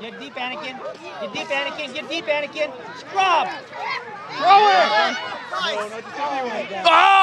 Get deep, Anakin. Get deep, Anakin. Get deep, Anakin. Scrub. Throw it! Oh!